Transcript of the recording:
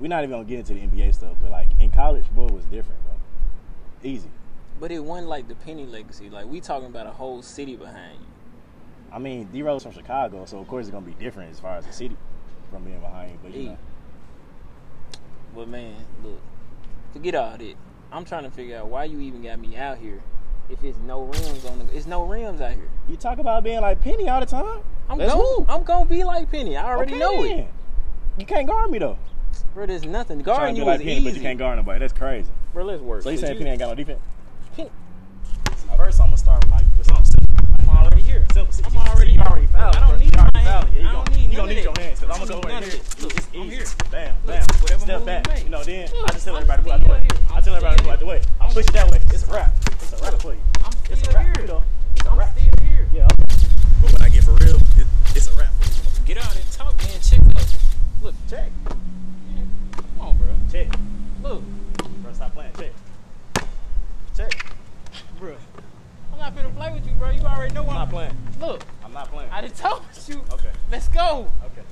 we're not even gonna get into the NBA stuff, but like in college, boy, it was different, bro. Easy. But it wasn't like the Penny legacy. Like we talking about a whole city behind you. I mean, D Rose from Chicago, so of course it's gonna be different as far as the city from being behind you. But you Hey. know, But man, look, forget all that. I'm trying to figure out why you even got me out here. If it's no rims on the, it's no rims out here. you talk about being like Penny all the time. I'm who? I'm gonna be like Penny. I already Okay, know it. You can't guard me though. Bro. There's nothing. Guarding to you be like is Penny, easy, but you can't guard nobody. That's crazy. bro. Let's work. So you saying Penny ain't got no defense? Penny- First, I'm gonna start with like just something simple. I'm already here. Simple. See, I'm you- already you here. already fouled. I don't bro. need You already my fouled. hands. Yeah, you I gon- don't need You none gonna of need your that. hands because I I'm gonna don't go need right none here. of that. Look, It's I'm easy. here. Bam, Look, bam. whatever Step move back. you make. You know, then Look, I just tell I'm everybody to still move out the way. here. I I'm tell everybody to still move out the way. I I'm push it that way. Play with you, bro. You already know I'm what not playing. Look, I'm not playing. I just told you. Okay. Let's go. Okay.